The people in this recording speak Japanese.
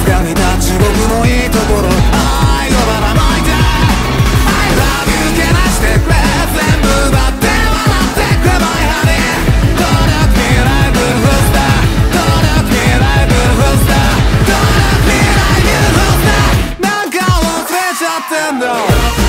つかみた地獄のいいところ愛をばらまいて I love you けなしてくれ全部奪って笑ってくれ My honey Don't look me like a rooster Don't look me like a rooster Don't look me like a rooster なんか忘れちゃってんだ